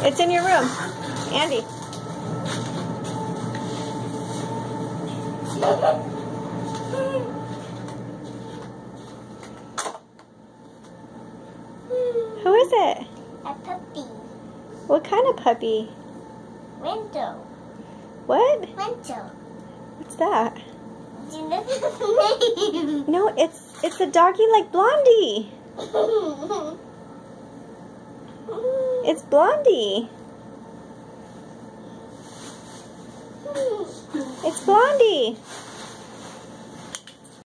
It's in your room. Andy. Who is it? A puppy. What kind of puppy? Window. What? Window. What's that? Do you know the name? No, it's it's a doggy like Blondie. It's Blondie. It's Blondie.